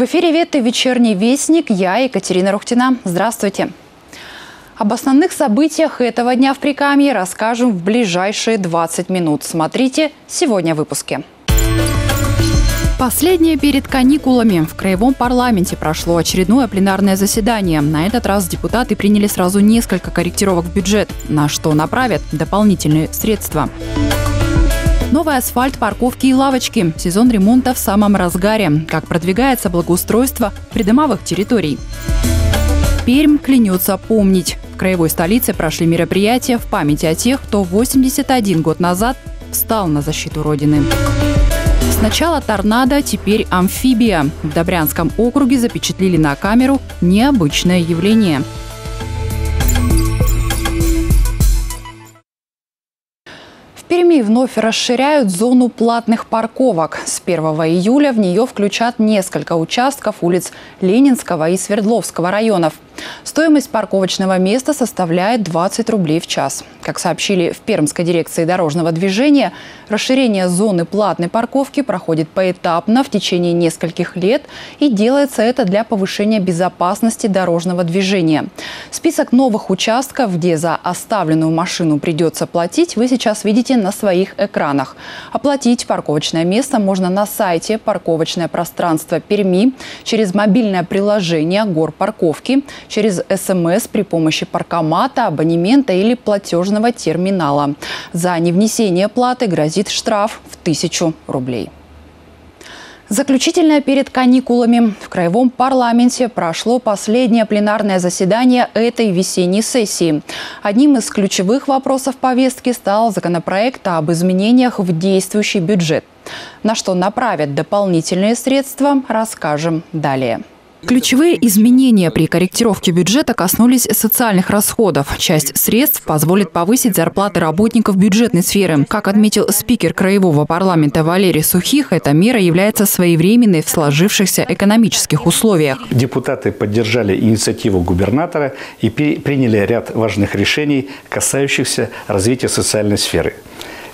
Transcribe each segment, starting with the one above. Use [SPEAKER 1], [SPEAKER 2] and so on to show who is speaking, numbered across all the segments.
[SPEAKER 1] В эфире Веты «Вечерний вестник». Я Екатерина Рухтина. Здравствуйте. Об основных событиях этого дня в Прикамье расскажем в ближайшие 20 минут. Смотрите сегодня в выпуске. Последнее перед каникулами. В Краевом парламенте прошло очередное пленарное заседание. На этот раз депутаты приняли сразу несколько корректировок в бюджет, на что направят дополнительные средства. Новый асфальт, парковки и лавочки. Сезон ремонта в самом разгаре. Как продвигается благоустройство придомовых территорий. Пермь клянется помнить. В краевой столице прошли мероприятия в памяти о тех, кто 81 год назад встал на защиту Родины. Сначала торнадо, теперь амфибия. В Добрянском округе запечатлили на камеру необычное явление – Перми вновь расширяют зону платных парковок. С 1 июля в нее включат несколько участков улиц Ленинского и Свердловского районов. Стоимость парковочного места составляет 20 рублей в час. Как сообщили в Пермской дирекции дорожного движения, расширение зоны платной парковки проходит поэтапно в течение нескольких лет и делается это для повышения безопасности дорожного движения. Список новых участков, где за оставленную машину придется платить, вы сейчас видите на своих экранах. Оплатить парковочное место можно на сайте «Парковочное пространство Перми» через мобильное приложение «Горпарковки», через СМС при помощи паркомата, абонемента или платежного терминала. За невнесение платы грозит штраф в тысячу рублей. Заключительное перед каникулами. В Краевом парламенте прошло последнее пленарное заседание этой весенней сессии. Одним из ключевых вопросов повестки стал законопроект об изменениях в действующий бюджет. На что направят дополнительные средства, расскажем далее. Ключевые изменения при корректировке бюджета коснулись социальных расходов. Часть средств позволит повысить зарплаты работников бюджетной сферы. Как отметил спикер Краевого парламента Валерий Сухих, эта мера является своевременной в сложившихся экономических условиях.
[SPEAKER 2] Депутаты поддержали инициативу губернатора и приняли ряд важных решений, касающихся развития социальной сферы.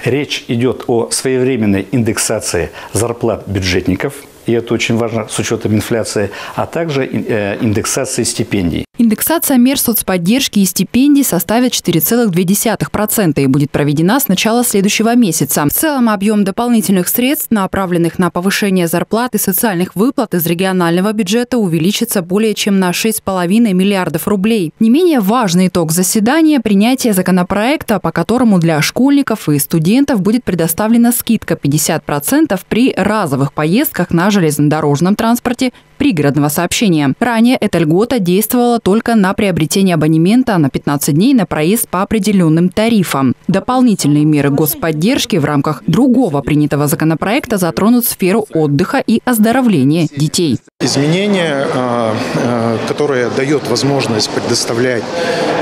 [SPEAKER 2] Речь идет о своевременной индексации зарплат бюджетников – и это очень важно с учетом инфляции, а также э, индексации стипендий.
[SPEAKER 1] Индексация мер соцподдержки и стипендий составит 4,2% и будет проведена с начала следующего месяца. В целом объем дополнительных средств, направленных на повышение зарплат и социальных выплат из регионального бюджета увеличится более чем на 6,5 миллиардов рублей. Не менее важный итог заседания – принятие законопроекта, по которому для школьников и студентов будет предоставлена скидка 50% при разовых поездках на железнодорожном транспорте пригородного сообщения. Ранее эта льгота действовала только на приобретение абонемента на 15 дней на проезд по определенным тарифам. Дополнительные меры господдержки в рамках другого принятого законопроекта затронут сферу отдыха и оздоровления детей.
[SPEAKER 3] Изменение, а, а, которое дает возможность предоставлять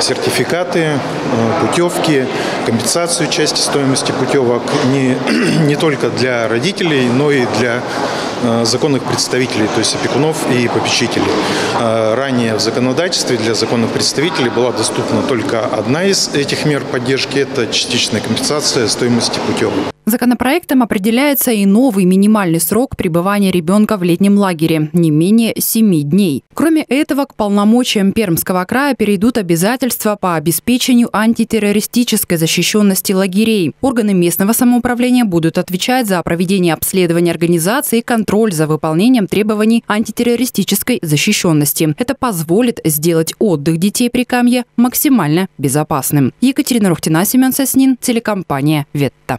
[SPEAKER 3] сертификаты, а, путевки, компенсацию части стоимости путевок не, не только для родителей, но и для законных представителей, то есть опекунов и попечителей. Ранее в законодательстве для законных представителей была доступна только одна из этих мер поддержки – это частичная компенсация стоимости путевок.
[SPEAKER 1] Законопроектом определяется и новый минимальный срок пребывания ребенка в летнем лагере – не менее 7 дней. Кроме этого, к полномочиям Пермского края перейдут обязательства по обеспечению антитеррористической защищенности лагерей. Органы местного самоуправления будут отвечать за проведение обследования организации и контроль за выполнением требований антитеррористической защищенности. Это позволит сделать отдых детей при Камье максимально безопасным. Екатерина Рухтина, Семен Соснин, телекомпания «Ветта».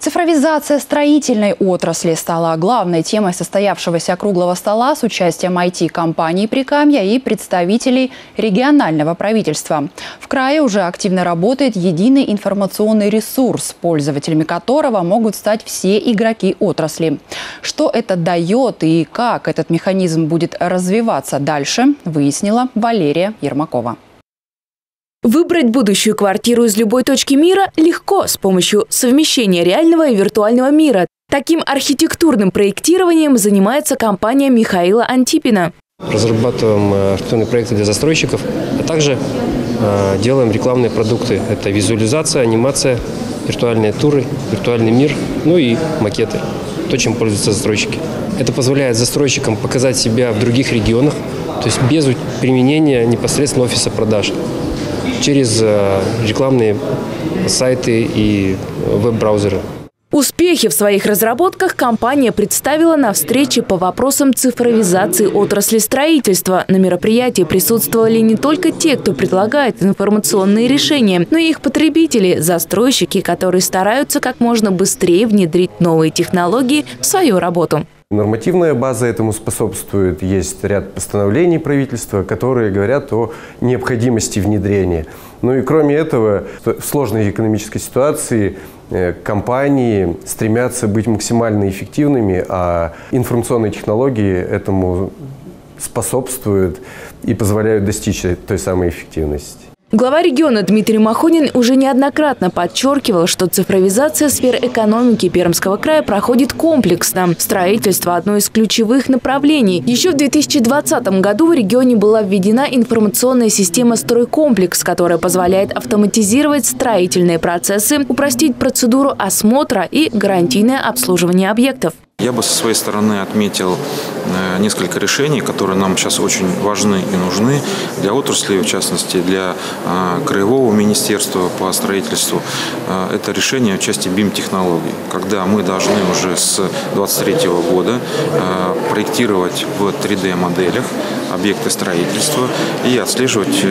[SPEAKER 1] Цифровизация строительной отрасли стала главной темой состоявшегося круглого стола с участием IT-компаний Прикамья и представителей регионального правительства. В крае уже активно работает единый информационный ресурс, пользователями которого могут стать все игроки отрасли. Что это дает и как этот механизм будет развиваться дальше, выяснила Валерия Ермакова.
[SPEAKER 4] Выбрать будущую квартиру из любой точки мира легко с помощью совмещения реального и виртуального мира. Таким архитектурным проектированием занимается компания Михаила Антипина.
[SPEAKER 5] Разрабатываем э, архитектурные проекты для застройщиков, а также э, делаем рекламные продукты. Это визуализация, анимация, виртуальные туры, виртуальный мир, ну и макеты. То, чем пользуются застройщики. Это позволяет застройщикам показать себя в других регионах, то есть без применения непосредственно офиса продаж через э, рекламные сайты и веб-браузеры.
[SPEAKER 4] Успехи в своих разработках компания представила на встрече по вопросам цифровизации отрасли строительства. На мероприятии присутствовали не только те, кто предлагает информационные решения, но и их потребители, застройщики, которые стараются как можно быстрее внедрить новые технологии в свою работу.
[SPEAKER 6] Нормативная база этому способствует. Есть ряд постановлений правительства, которые говорят о необходимости внедрения. Ну и кроме этого, в сложной экономической ситуации Э, компании стремятся быть максимально эффективными, а информационные технологии этому способствуют и позволяют достичь той самой эффективности.
[SPEAKER 4] Глава региона Дмитрий Махонин уже неоднократно подчеркивал, что цифровизация сфер экономики Пермского края проходит комплексно. Строительство – одно из ключевых направлений. Еще в 2020 году в регионе была введена информационная система «Стройкомплекс», которая позволяет автоматизировать строительные процессы, упростить процедуру осмотра и гарантийное обслуживание объектов.
[SPEAKER 7] Я бы со своей стороны отметил несколько решений, которые нам сейчас очень важны и нужны для отрасли, в частности для э, Краевого министерства по строительству. Э, это решение в части BIM-технологий, когда мы должны уже с 2023 года проектировать в 3D-моделях объекты строительства и отслеживать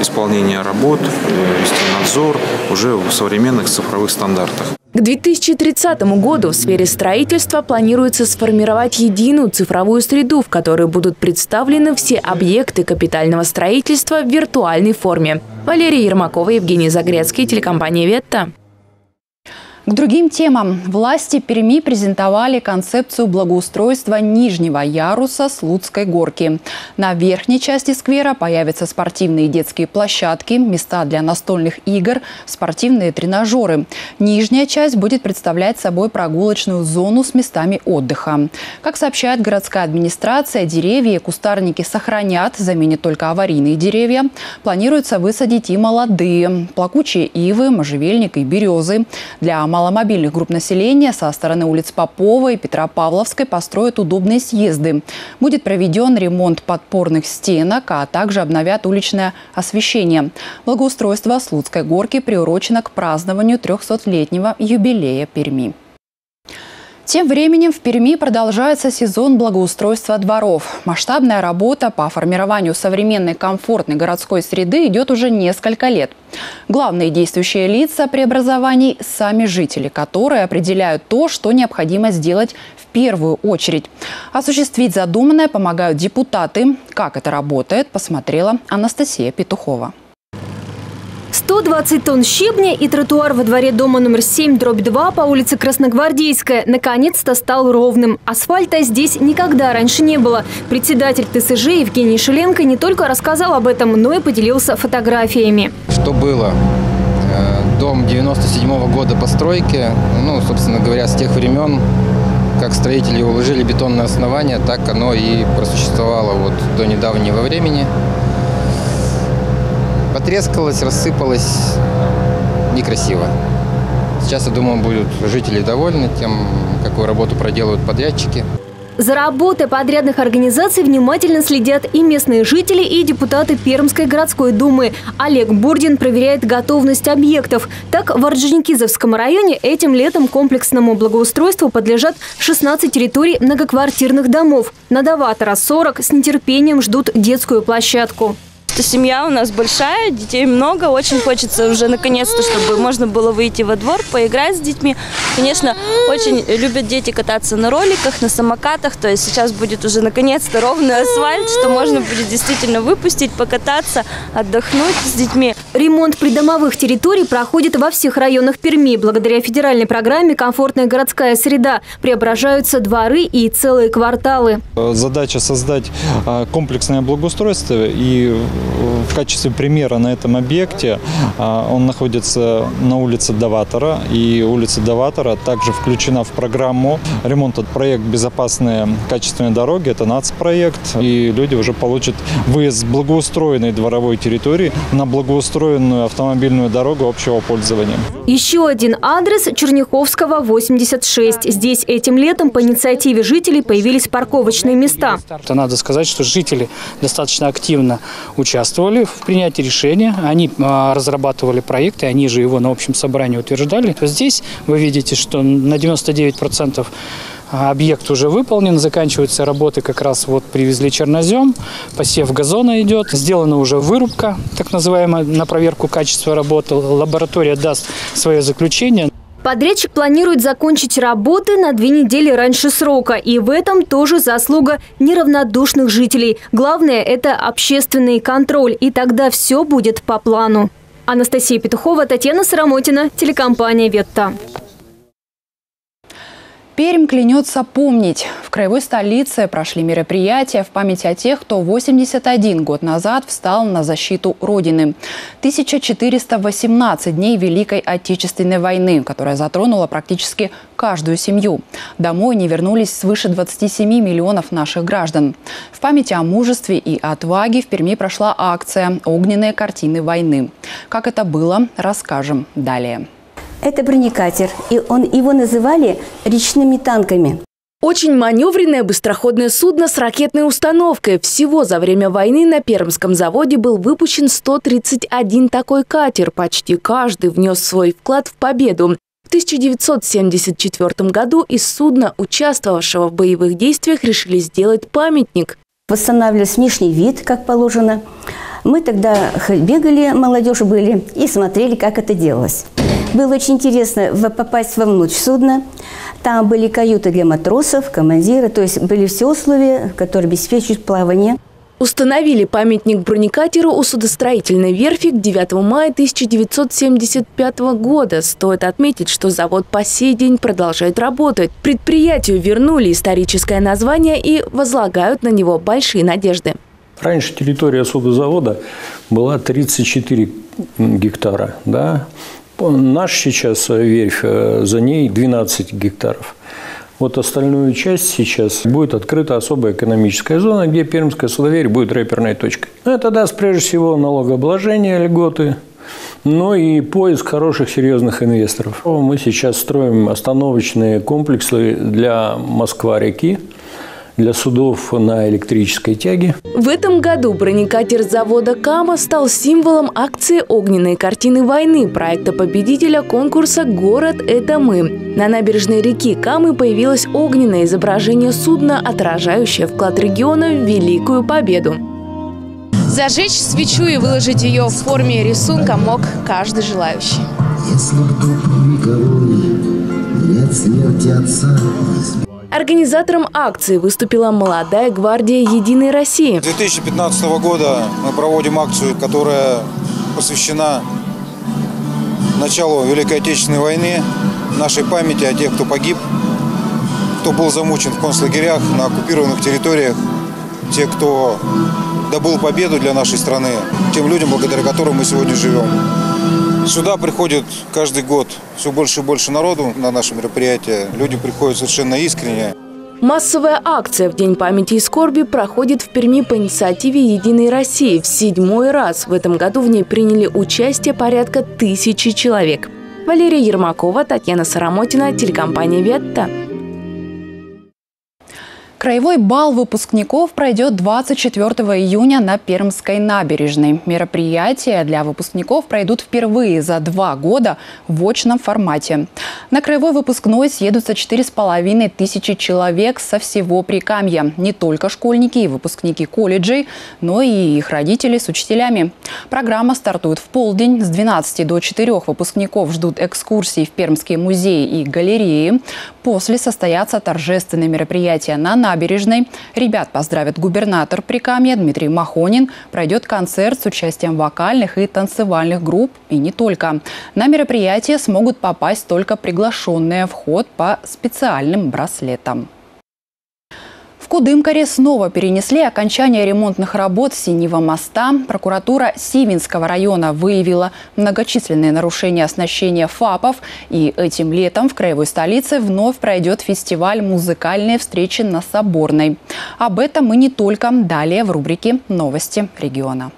[SPEAKER 7] исполнение работ, вести надзор уже в современных цифровых стандартах.
[SPEAKER 4] К 2030 году в сфере строительства планируется сформировать единую цифровую среду, в которой будут представлены все объекты капитального строительства в виртуальной форме. Валерия Ермакова, Евгений Загрецкий, телекомпания «Ветта».
[SPEAKER 1] К другим темам. Власти Перми презентовали концепцию благоустройства нижнего яруса Слуцкой горки. На верхней части сквера появятся спортивные детские площадки, места для настольных игр, спортивные тренажеры. Нижняя часть будет представлять собой прогулочную зону с местами отдыха. Как сообщает городская администрация, деревья и кустарники сохранят, заменят только аварийные деревья. Планируется высадить и молодые, плакучие ивы, можжевельник и березы. Для маломобильных групп населения со стороны улиц Попова и Петропавловской построят удобные съезды. Будет проведен ремонт подпорных стенок, а также обновят уличное освещение. Благоустройство Слуцкой горки приурочено к празднованию 300-летнего юбилея Перми. Тем временем в Перми продолжается сезон благоустройства дворов. Масштабная работа по формированию современной комфортной городской среды идет уже несколько лет. Главные действующие лица преобразований – сами жители, которые определяют то, что необходимо сделать в первую очередь. Осуществить задуманное помогают депутаты. Как это работает, посмотрела Анастасия Петухова.
[SPEAKER 8] 120 тонн щебня и тротуар во дворе дома номер 7, дробь 2 по улице Красногвардейская наконец-то стал ровным. Асфальта здесь никогда раньше не было. Председатель ТСЖ Евгений Шиленко не только рассказал об этом, но и поделился фотографиями.
[SPEAKER 9] Что было? Э, дом 97 -го года постройки, ну, собственно говоря, с тех времен, как строители уложили бетонное основание, так оно и просуществовало вот до недавнего времени потрескалось, рассыпалось. Некрасиво. Сейчас, я думаю, будут жители довольны тем, какую работу проделывают подрядчики.
[SPEAKER 8] За работой подрядных организаций внимательно следят и местные жители, и депутаты Пермской городской думы. Олег Бурдин проверяет готовность объектов. Так, в Орджоникидзевском районе этим летом комплексному благоустройству подлежат 16 территорий многоквартирных домов. На Даватора 40 с нетерпением ждут детскую площадку
[SPEAKER 10] что семья у нас большая, детей много, очень хочется уже наконец-то, чтобы можно было выйти во двор, поиграть с детьми. Конечно, очень любят дети кататься на роликах, на самокатах, то есть сейчас будет уже наконец-то ровный асфальт, что можно будет действительно выпустить, покататься, отдохнуть с детьми.
[SPEAKER 8] Ремонт придомовых территорий проходит во всех районах Перми. Благодаря федеральной программе «Комфортная городская среда» преображаются дворы и целые кварталы.
[SPEAKER 11] Задача создать а, комплексное благоустройство и в качестве примера на этом объекте. А, он находится на улице Даватора, и улица Даватора также включена в программу ремонта проект «Безопасные качественные дороги». Это нацпроект, и люди уже получат выезд с благоустроенной дворовой территории на благоустроенную автомобильную дорогу общего пользования.
[SPEAKER 8] Еще один адрес – Черняховского, 86. Здесь этим летом по инициативе жителей появились парковочные места.
[SPEAKER 12] Надо сказать, что жители достаточно активно участвовали в принятии решения. Они а, разрабатывали проекты, они же его на общем собрании утверждали. Здесь вы видите, что на 99% объект уже выполнен, заканчиваются работы, как раз вот привезли чернозем, посев газона идет, сделана уже вырубка, так называемая, на проверку качества работы, лаборатория даст свое заключение.
[SPEAKER 8] Подрядчик планирует закончить работы на две недели раньше срока. И в этом тоже заслуга неравнодушных жителей. Главное – это общественный контроль. И тогда все будет по плану. Анастасия Петухова, Татьяна Сарамотина, телекомпания «Ветта».
[SPEAKER 1] Пермь клянется помнить. В краевой столице прошли мероприятия в память о тех, кто 81 год назад встал на защиту Родины. 1418 дней Великой Отечественной войны, которая затронула практически каждую семью. Домой не вернулись свыше 27 миллионов наших граждан. В память о мужестве и отваге в Перми прошла акция «Огненные картины войны». Как это было, расскажем далее.
[SPEAKER 13] Это бронекатер, и он, его называли речными танками.
[SPEAKER 4] Очень маневренное быстроходное судно с ракетной установкой. Всего за время войны на Пермском заводе был выпущен 131 такой катер. Почти каждый внес свой вклад в победу. В 1974 году из судна, участвовавшего в боевых действиях, решили сделать памятник.
[SPEAKER 13] Восстанавливался внешний вид, как положено. Мы тогда бегали, молодежь были, и смотрели, как это делалось. Было очень интересно попасть вовнутрь судна. Там были каюты для матросов, командира, то есть были все условия, которые обеспечивают плавание.
[SPEAKER 4] Установили памятник бронекатеру у судостроительной верфи к 9 мая 1975 года. Стоит отметить, что завод по сей день продолжает работать. Предприятию вернули историческое название и возлагают на него большие надежды.
[SPEAKER 14] Раньше территория судозавода была 34 гектара. Да? Наш сейчас верфь, э, за ней 12 гектаров. Вот остальную часть сейчас будет открыта особая экономическая зона, где Пермская судоверь будет рэперной точкой. Ну, это даст прежде всего налогообложение, льготы, но и поиск хороших серьезных инвесторов. Мы сейчас строим остановочные комплексы для Москва-реки, для судов на электрической тяге.
[SPEAKER 4] В этом году бронекатер завода «Кама» стал символом акции «Огненные картины войны» проекта победителя конкурса «Город – это мы». На набережной реки Камы появилось огненное изображение судна, отражающее вклад региона в Великую Победу. Зажечь свечу и выложить ее в форме рисунка мог каждый желающий. Если нет смерти отца, Организатором акции выступила молодая гвардия «Единой России».
[SPEAKER 15] С 2015 года мы проводим акцию, которая посвящена началу Великой Отечественной войны, нашей памяти о тех, кто погиб, кто был замучен в концлагерях, на оккупированных территориях, те, кто добыл победу для нашей страны, тем людям, благодаря которым мы сегодня живем. Сюда приходит каждый год все больше и больше народу на наше мероприятие. Люди приходят совершенно искренне.
[SPEAKER 4] Массовая акция в День памяти и скорби проходит в Перми по инициативе «Единой России». В седьмой раз в этом году в ней приняли участие порядка тысячи человек. Валерия Ермакова, Татьяна Сарамотина, телекомпания «Ветта».
[SPEAKER 1] Краевой бал выпускников пройдет 24 июня на Пермской набережной. Мероприятия для выпускников пройдут впервые за два года в очном формате. На краевой выпускной съедутся 4,5 тысячи человек со всего Прикамья. Не только школьники и выпускники колледжей, но и их родители с учителями. Программа стартует в полдень. С 12 до 4 выпускников ждут экскурсии в Пермские музеи и галереи. После состоятся торжественные мероприятия на набережной. Ребят поздравит губернатор Прикамья Дмитрий Махонин. Пройдет концерт с участием вокальных и танцевальных групп. И не только. На мероприятие смогут попасть только приглашенные вход по специальным браслетам. В Кудымкаре снова перенесли окончание ремонтных работ Синего моста. Прокуратура Сивинского района выявила многочисленные нарушения оснащения ФАПов. И этим летом в краевой столице вновь пройдет фестиваль «Музыкальные встречи на Соборной». Об этом мы не только далее в рубрике «Новости региона».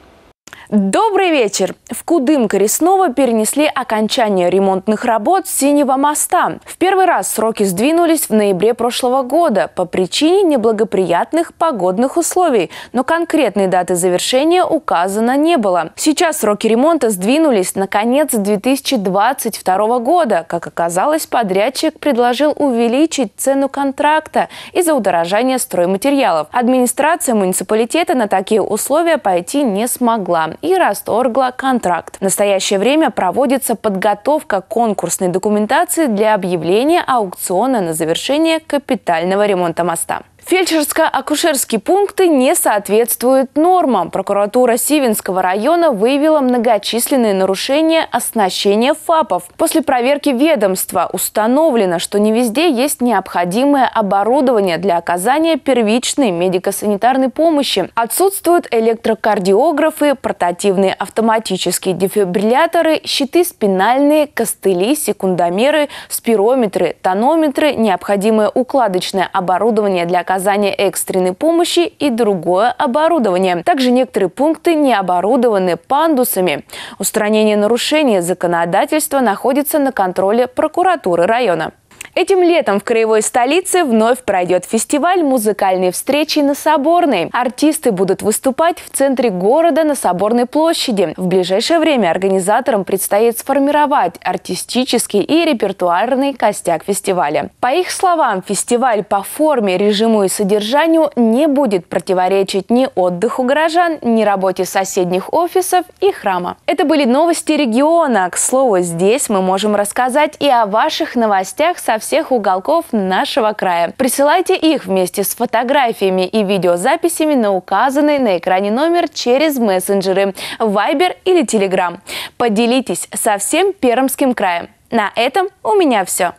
[SPEAKER 4] Добрый вечер! В Кудымкаре снова перенесли окончание ремонтных работ Синего моста. В первый раз сроки сдвинулись в ноябре прошлого года по причине неблагоприятных погодных условий, но конкретной даты завершения указано не было. Сейчас сроки ремонта сдвинулись на конец 2022 года. Как оказалось, подрядчик предложил увеличить цену контракта из-за удорожания стройматериалов. Администрация муниципалитета на такие условия пойти не смогла и расторгла контракт. В настоящее время проводится подготовка конкурсной документации для объявления аукциона на завершение капитального ремонта моста. Фельдшерско-акушерские пункты не соответствуют нормам. Прокуратура Сивинского района выявила многочисленные нарушения оснащения ФАПов. После проверки ведомства установлено, что не везде есть необходимое оборудование для оказания первичной медико-санитарной помощи. Отсутствуют электрокардиографы, портативные автоматические дефибрилляторы, щиты спинальные, костыли, секундомеры, спирометры, тонометры, необходимое укладочное оборудование для оказания оказания экстренной помощи и другое оборудование. Также некоторые пункты не оборудованы пандусами. Устранение нарушений законодательства находится на контроле прокуратуры района. Этим летом в краевой столице вновь пройдет фестиваль музыкальной встречи на Соборной. Артисты будут выступать в центре города на Соборной площади. В ближайшее время организаторам предстоит сформировать артистический и репертуарный костяк фестиваля. По их словам, фестиваль по форме, режиму и содержанию не будет противоречить ни отдыху горожан, ни работе соседних офисов и храма. Это были новости региона. К слову, здесь мы можем рассказать и о ваших новостях со всех уголков нашего края. Присылайте их вместе с фотографиями и видеозаписями на указанный на экране номер через мессенджеры Viber или Telegram. Поделитесь со всем Пермским краем. На этом у меня все.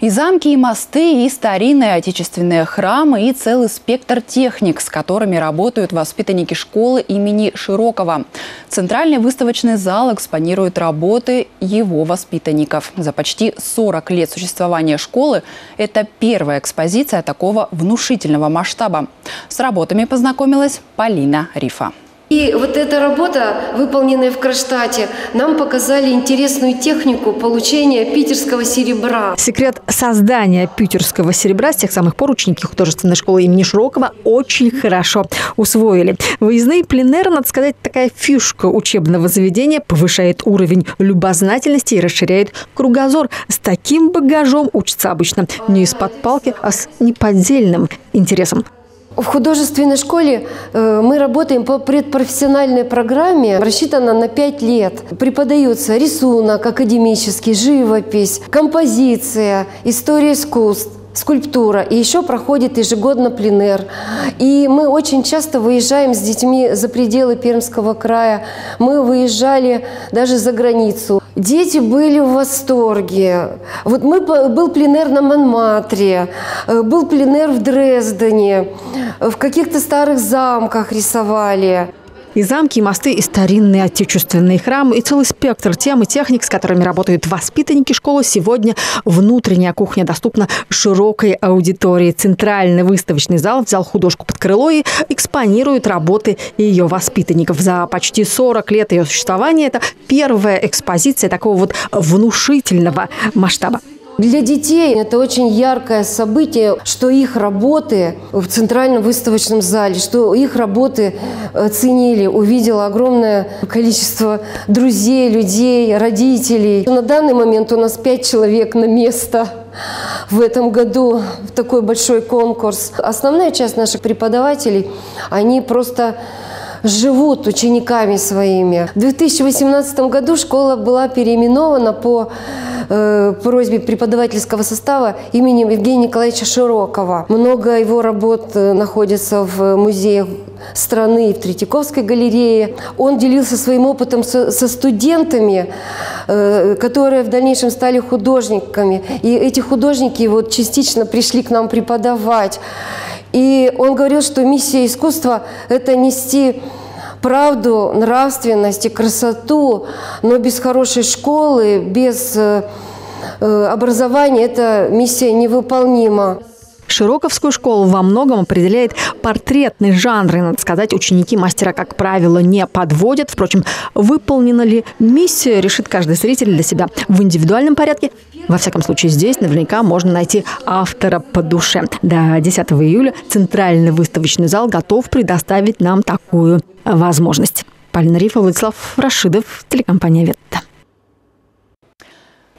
[SPEAKER 1] И замки, и мосты, и старинные отечественные храмы, и целый спектр техник, с которыми работают воспитанники школы имени Широкого. Центральный выставочный зал экспонирует работы его воспитанников. За почти 40 лет существования школы это первая экспозиция такого внушительного масштаба. С работами познакомилась Полина Рифа.
[SPEAKER 16] И вот эта работа, выполненная в Кронштадте, нам показали интересную технику получения питерского серебра.
[SPEAKER 17] Секрет создания питерского серебра с тех самых пор ученики художественной школы имени Широкого очень хорошо усвоили. Выездные пленеры, надо сказать, такая фишка учебного заведения, повышает уровень любознательности и расширяет кругозор. С таким багажом учатся обычно не из-под палки, а с неподдельным интересом.
[SPEAKER 16] В художественной школе э, мы работаем по предпрофессиональной программе, рассчитана на 5 лет. Преподается рисунок академический, живопись, композиция, история искусств скульптура. И еще проходит ежегодно пленер. И мы очень часто выезжаем с детьми за пределы Пермского края. Мы выезжали даже за границу. Дети были в восторге. Вот мы, был пленер на Монматре, э, был пленер в Дрездене, в каких-то старых замках рисовали.
[SPEAKER 17] И замки, и мосты, и старинные отечественные храмы, и целый спектр тем и техник, с которыми работают воспитанники школы. Сегодня внутренняя кухня доступна широкой аудитории. Центральный выставочный зал взял художку под крыло и экспонирует работы ее воспитанников. За почти 40 лет ее существования это первая экспозиция такого вот внушительного масштаба.
[SPEAKER 16] Для детей это очень яркое событие, что их работы в Центральном выставочном зале, что их работы ценили, увидела огромное количество друзей, людей, родителей. На данный момент у нас пять человек на место в этом году в такой большой конкурс. Основная часть наших преподавателей, они просто живут учениками своими. В 2018 году школа была переименована по э, просьбе преподавательского состава именем Евгения Николаевича Широкова. Много его работ э, находится в музеях страны и в Третьяковской галерее. Он делился своим опытом со, со студентами, э, которые в дальнейшем стали художниками. И эти художники вот частично пришли к нам преподавать. И он говорил, что миссия искусства – это нести правду, нравственность и красоту, но без хорошей школы, без э, э, образования эта миссия невыполнима.
[SPEAKER 17] Широковскую школу во многом определяет портретный жанр. И, надо сказать, ученики мастера, как правило, не подводят. Впрочем, выполнена ли миссия, решит каждый зритель для себя в индивидуальном порядке. Во всяком случае, здесь наверняка можно найти автора по душе. До 10 июля Центральный выставочный зал готов предоставить нам такую возможность. Полина Рифа, Владислав Рашидов, телекомпания «Ветта».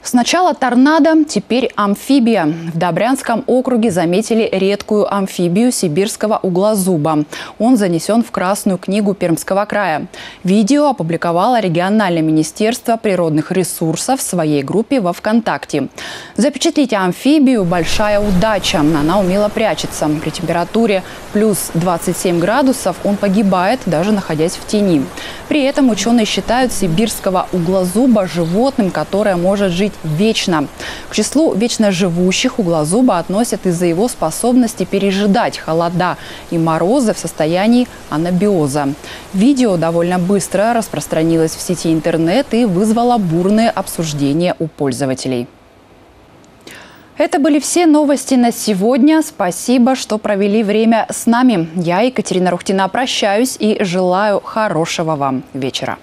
[SPEAKER 1] Сначала торнадо, теперь амфибия. В Добрянском округе заметили редкую амфибию сибирского углозуба. Он занесен в Красную книгу Пермского края. Видео опубликовало региональное министерство природных ресурсов в своей группе во ВКонтакте. Запечатлить амфибию – большая удача. Она умело прячется. При температуре плюс 27 градусов он погибает, даже находясь в тени. При этом ученые считают сибирского углозуба животным, которое может жить вечно. К числу вечно живущих углозуба относят из-за его способности пережидать холода и морозы в состоянии анабиоза. Видео довольно быстро распространилось в сети интернет и вызвало бурные обсуждения у пользователей. Это были все новости на сегодня. Спасибо, что провели время с нами. Я, Екатерина Рухтина, прощаюсь и желаю хорошего вам вечера.